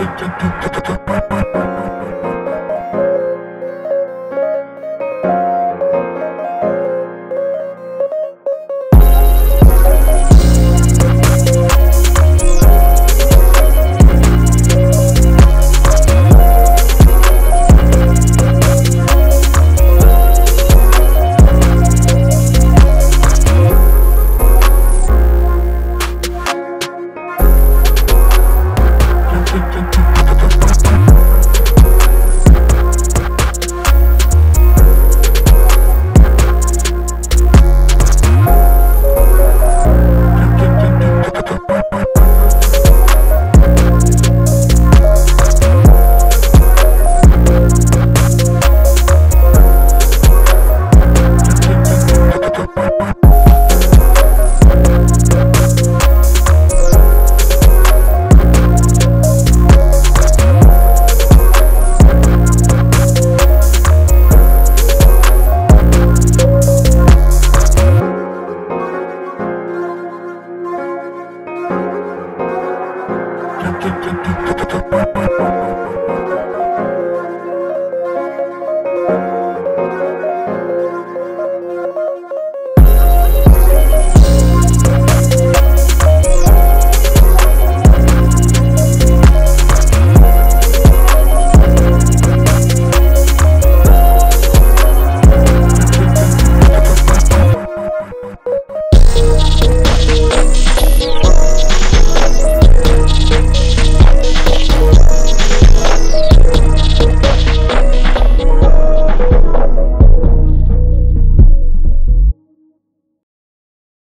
どどどど。